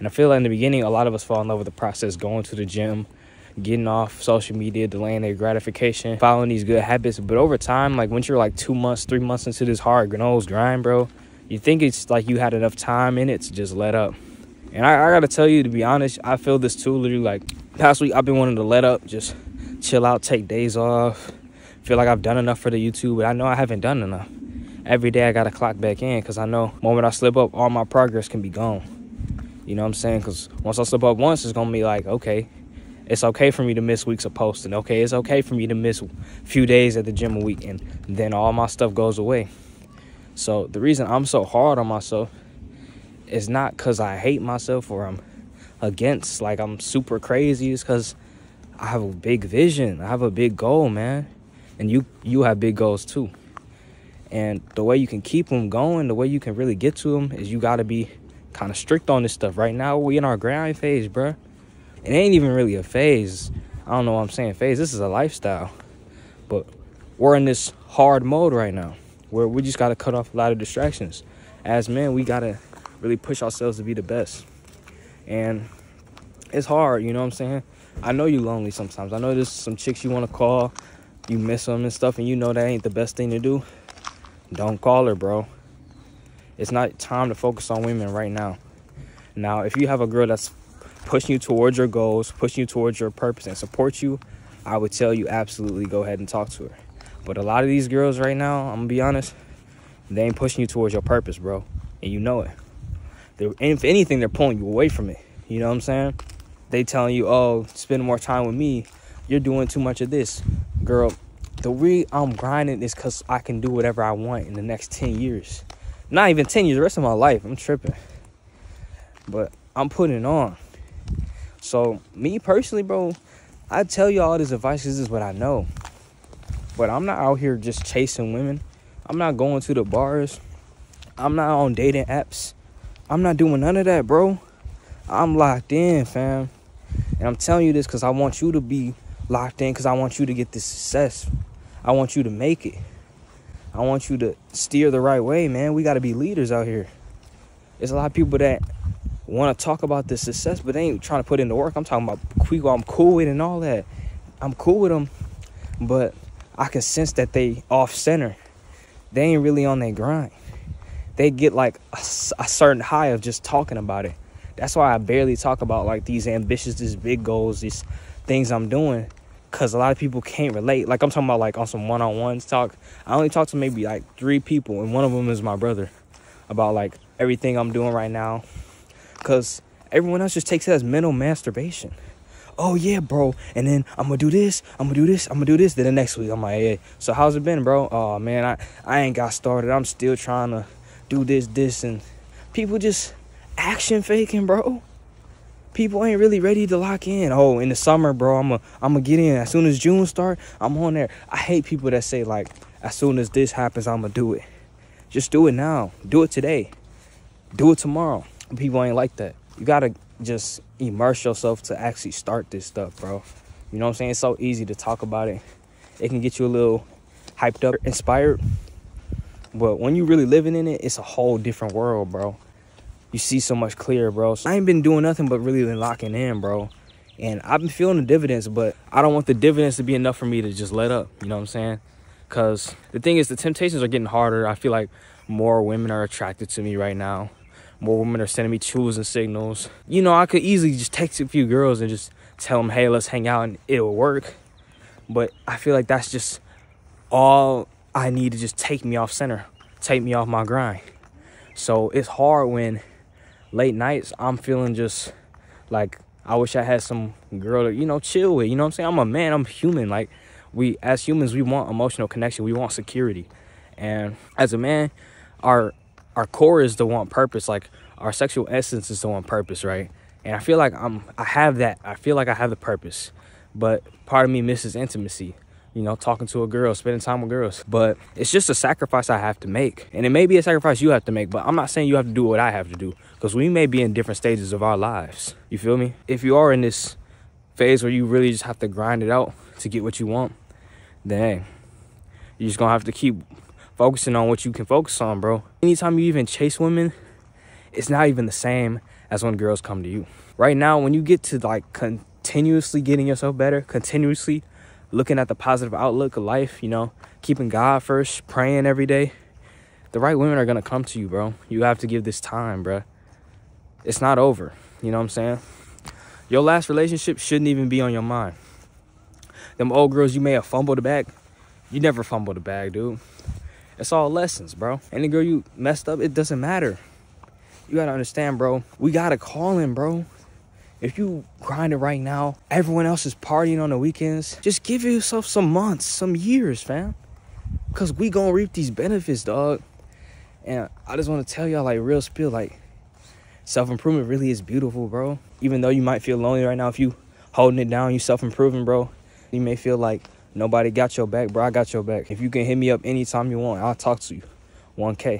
And I feel like in the beginning, a lot of us fall in love with the process, going to the gym, getting off social media, delaying their gratification, following these good habits. But over time, like once you're like two months, three months into this hard nose grind, bro, you think it's like you had enough time in it to just let up. And I, I gotta tell you, to be honest, I feel this too. Literally, like past week, I've been wanting to let up, just chill out, take days off. Feel like I've done enough for the YouTube, but I know I haven't done enough. Every day I gotta clock back in because I know moment I slip up, all my progress can be gone. You know what I'm saying? Because once I slip up once, it's gonna be like, okay, it's okay for me to miss weeks of posting. Okay, it's okay for me to miss a few days at the gym a week, and then all my stuff goes away. So the reason I'm so hard on myself is not because I hate myself or I'm against, like I'm super crazy. It's because I have a big vision. I have a big goal, man. And you you have big goals too. And the way you can keep them going, the way you can really get to them is you got to be kind of strict on this stuff. Right now, we in our grind phase, bruh. It ain't even really a phase. I don't know what I'm saying phase. This is a lifestyle. But we're in this hard mode right now where we just got to cut off a lot of distractions. As men, we got to really push ourselves to be the best. And it's hard, you know what I'm saying? I know you lonely sometimes. I know there's some chicks you want to call, you miss them and stuff, and you know that ain't the best thing to do. Don't call her, bro. It's not time to focus on women right now. Now, if you have a girl that's pushing you towards your goals, pushing you towards your purpose, and supports you, I would tell you absolutely go ahead and talk to her. But a lot of these girls right now, I'm gonna be honest, they ain't pushing you towards your purpose, bro, and you know it. They're, if anything, they're pulling you away from it. You know what I'm saying? They telling you, oh, spend more time with me. You're doing too much of this, girl. The way I'm grinding is because I can do whatever I want in the next 10 years. Not even 10 years, the rest of my life. I'm tripping. But I'm putting it on. So, me personally, bro, I tell you all this advice this is what I know. But I'm not out here just chasing women. I'm not going to the bars. I'm not on dating apps. I'm not doing none of that, bro. I'm locked in, fam. And I'm telling you this because I want you to be locked in because I want you to get this success. I want you to make it. I want you to steer the right way, man. We got to be leaders out here. There's a lot of people that want to talk about the success, but they ain't trying to put in the work. I'm talking about people I'm cool with and all that. I'm cool with them, but I can sense that they off center. They ain't really on their grind. They get like a, a certain high of just talking about it. That's why I barely talk about like these ambitious, these big goals, these things I'm doing because a lot of people can't relate. Like I'm talking about like on some one-on-ones talk. I only talk to maybe like three people, and one of them is my brother about like everything I'm doing right now. Cause everyone else just takes it as mental masturbation. Oh yeah, bro. And then I'm gonna do this. I'm gonna do this. I'm gonna do this. Then the next week I'm like, hey, so how's it been, bro? Oh man, I I ain't got started. I'm still trying to do this, this, and people just action faking, bro people ain't really ready to lock in. Oh, in the summer, bro, I'm a I'm gonna get in as soon as June start. I'm on there. I hate people that say like, as soon as this happens, I'm gonna do it. Just do it now. Do it today. Do it tomorrow. People ain't like that. You gotta just immerse yourself to actually start this stuff, bro. You know what I'm saying? It's so easy to talk about it. It can get you a little hyped up, inspired. But when you really living in it, it's a whole different world, bro you see so much clearer, bro. So I ain't been doing nothing but really been locking in, bro. And I've been feeling the dividends, but I don't want the dividends to be enough for me to just let up. You know what I'm saying? Because the thing is, the temptations are getting harder. I feel like more women are attracted to me right now. More women are sending me choosing signals. You know, I could easily just text a few girls and just tell them, hey, let's hang out and it'll work. But I feel like that's just all I need to just take me off center, take me off my grind. So it's hard when late nights, I'm feeling just like I wish I had some girl to, you know, chill with. You know what I'm saying? I'm a man, I'm human. Like we as humans, we want emotional connection. We want security. And as a man, our our core is to want purpose. Like our sexual essence is to want purpose, right? And I feel like I'm I have that. I feel like I have the purpose. But part of me misses intimacy you know, talking to a girl, spending time with girls. But it's just a sacrifice I have to make. And it may be a sacrifice you have to make, but I'm not saying you have to do what I have to do because we may be in different stages of our lives. You feel me? If you are in this phase where you really just have to grind it out to get what you want, then hey, you're just gonna have to keep focusing on what you can focus on, bro. Anytime you even chase women, it's not even the same as when girls come to you. Right now, when you get to like continuously getting yourself better, continuously looking at the positive outlook of life, you know, keeping God first, praying every day, the right women are gonna come to you, bro. You have to give this time, bro. It's not over. You know what I'm saying? Your last relationship shouldn't even be on your mind. Them old girls you may have fumbled the bag, you never fumbled the bag, dude. It's all lessons, bro. Any girl you messed up, it doesn't matter. You gotta understand, bro. We gotta call him, bro. If you grinding right now, everyone else is partying on the weekends. Just give yourself some months, some years, fam. Cause we gonna reap these benefits, dog. And I just want to tell y'all, like, real spill, like, self improvement really is beautiful, bro. Even though you might feel lonely right now, if you holding it down, you self improving, bro. You may feel like nobody got your back, bro. I got your back. If you can hit me up anytime you want, I'll talk to you. 1K.